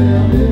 down.